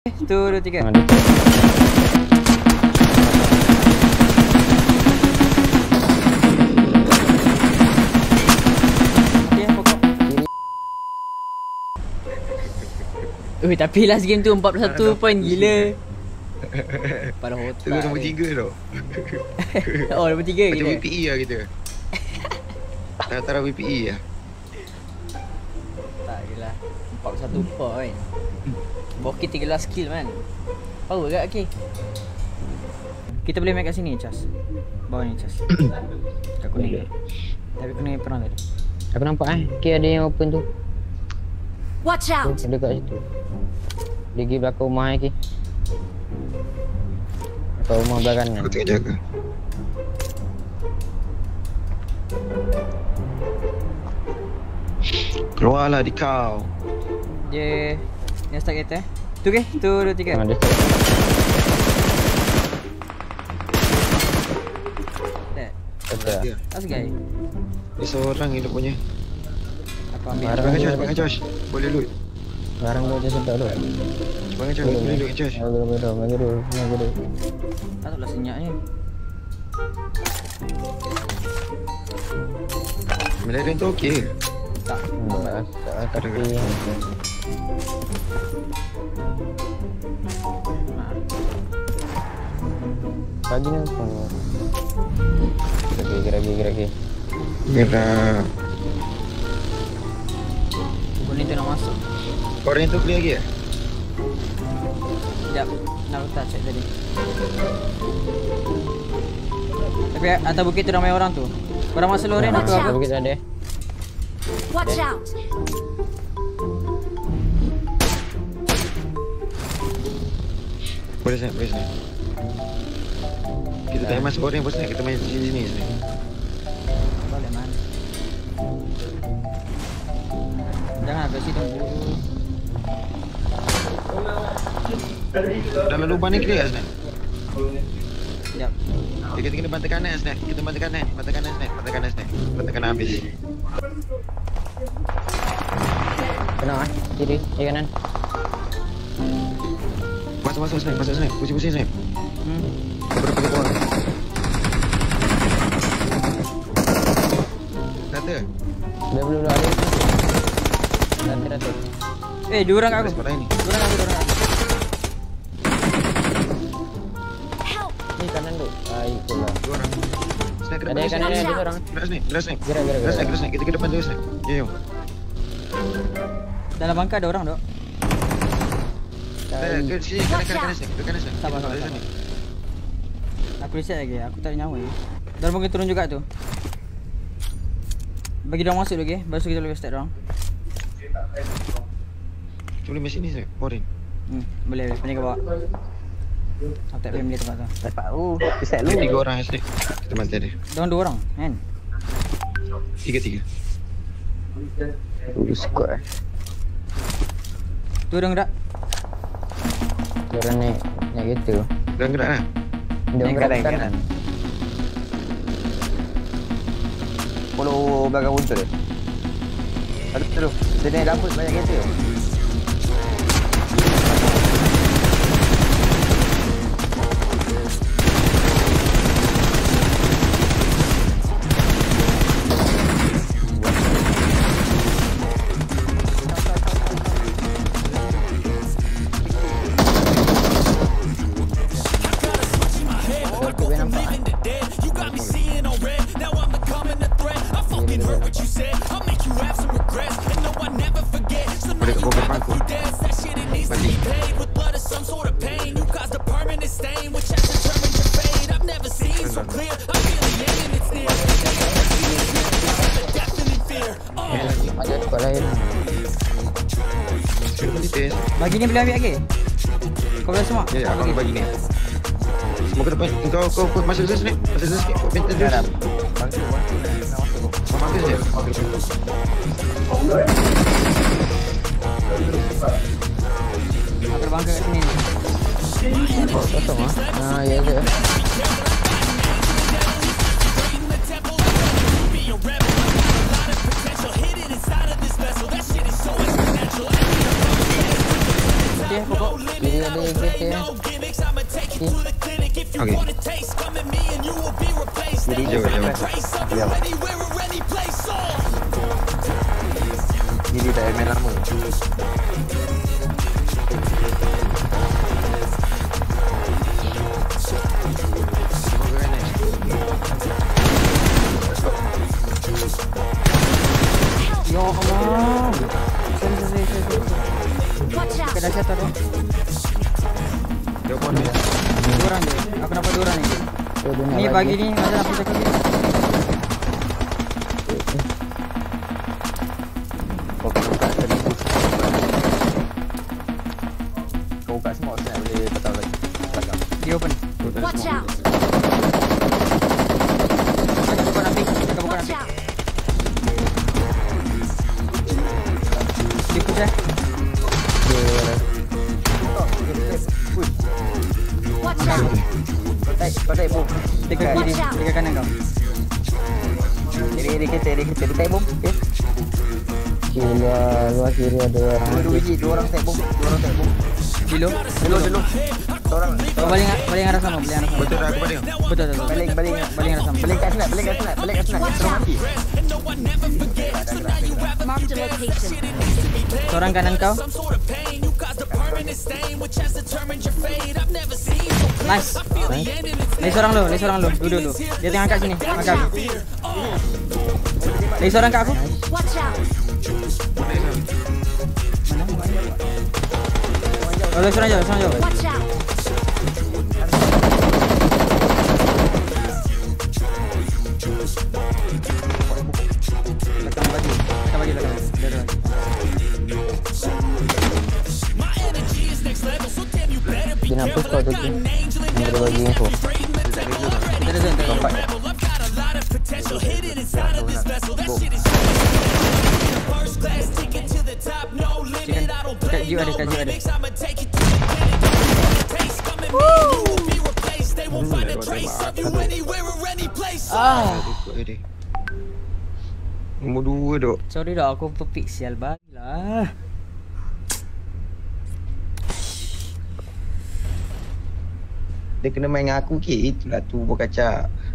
Satu, dua, tiga. Ha, pokok. Ui, tapi last game tu 41 point gila. Pada Itu otak. nombor ni. tiga tau Oh, nombor tiga Macam kita. VPE lah kita Tara-tara VPE lah Tak gila. 41 point. Boki 13 skill man. Power gak okey. Kita boleh main kat sini, Chas. Bawah ni, Chas. Kat kuning. Tapi kuning pernah tadi. Aku nampak eh. Okay ada yang open tu. Watch out! ada kat situ. Dia pergi belakang rumah lagi. Belakang rumah belah kanan. Aku tengah jaga Keluarlah di kau Dia Dia start kereta eh. Tu ke? Tu, dua, tiga. Ha, dia start. Dia That's guy. Dia seorang hidup punya Aku ambil. Barang Josh, cepat Josh Boleh loot Barang dia dia sedap tu. Cepat Josh, boleh loot Josh Bagi dulu, bagi dulu, bagi dulu, bagi dulu. Tak tahu lah senyapnya. Melarian tu okey Tak. Hmm, tak rasa lah, tapi Ha. bagi ni apa? Geragi, geragi, geragi. Gerak Kuning tu nak masuk. Korang tu clear lagi eh? Sekejap. Nak letak check tadi. Tapi atas bukit tu ramai orang tu. Korang masuk loren aku Ada aku. bukit ada. Watch out! Boleh snap, boleh snap Kita tak payah masuk orang snap Kita main sini-sini snap Boleh man. Jangan kat situ. Dalam lubang ni clear snap Sekejap. Kita kita kena bantai kanan snap Kita bantai kanan Bantai kanan snap Bantai kanan snap Bantai kanan habis Kena ah. Kiri, kiri kanan. Masuk masuk snap Masuk snap Pusing-pusing snap Hmm. Berapa pergi bawah Kata Dia belum ada. Nanti nanti. Eh, dua orang kat aku. Ni Dua orang aku, dua orang aku. Help! Ni kanan tu. Ah, itulah. Dua orang Ada kanan ada dua orang. Gerak snap Gerak snap Gerak, gerak, Gerak snap gerak. Gerak snap Kita ke depan terus snap Ya yo Dalam bangka ada orang dok. Eh, Ke sini kanan kanan kanan snap Ke kanan snap Sabar, sabar, sana. Aku reset lagi. Aku tak ada nyawa ni. Mungkin turun juga tu. Bagi dia masuk lagi. Baru kita boleh start orang. Kita boleh main sini snap Foreign Hmm, boleh boleh. Pening ke bawah. Aku tak family tempat tu. Dapat. Oh, keset Ada tiga orang snap Kita bantai dia Dia orang dua orang kan? Tiga-tiga Dulu squad eh. Tu orang gerak. Dia orang naik naik kereta. Dia orang gerak lah Dia orang gerak kanan. Follow belakang runtut dia. Aduh, aduh. Dia naik rambut banyak kereta. Kita Bagi ni boleh ambil lagi. Kau boleh semua. Ya, ya, aku bagi ni Semua ke depan Kau, kau, kau masuk terus ni Masuk terus sikit Kau terus. Nak masuk. Kau mampir je Aku ada bangka kat sini. Kosong ah. Ah, ya ya. Pokok. Kiri ada kereta eh. Okey. Kiri Jauh, jauh. Ya. Kiri tak ada main lama. Ya Allah. Sorry, sorry, sorry, sorry. Watch out! Kena jatuh Dua orang je. Aku nampak dua orang ni. Ni bagi ni macam aku cakap ni. Kau kena buka tadi push. Kau buka semua saya boleh patah lagi. Belakang. Dia open. Watch out! Cakap bukan api. Cakap bukan Watch out! Dekat kiri. Dekat kanan kau. Dia dia kereta, dia kereta. Dia bom. Okay. Kiri luar, kiri ada orang. Dua dua biji, dua orang tarik bom. Dua orang tarik bom. Dilo. Dulu, dulu. Seorang. Kau baling baling arah sana, baling arah sana. Betul aku pandang. Betul betul. betul. Baling, baling. Baling arah sana. Balik kat senat, balik kat senat, balik kat senat. Terus mati. Seorang kanan kau. Nice. Lagi seorang lu, lagi seorang lu. Duduk dulu. Dia tengah angkat sini. Angkat. Lagi seorang kat aku. Oh, lagi seorang jauh, seorang jauh. Kau tu tu. Yang boleh bagi info. Kita ada zone tak? Empat. Chicken. Dekat jeep ada, dekat jeep ada. Ah, Ikut dia. Nombor dua dok. sorry dah aku pepik sial bagilah. Dia kena main dengan aku ke? Itulah tu berkacak. Sial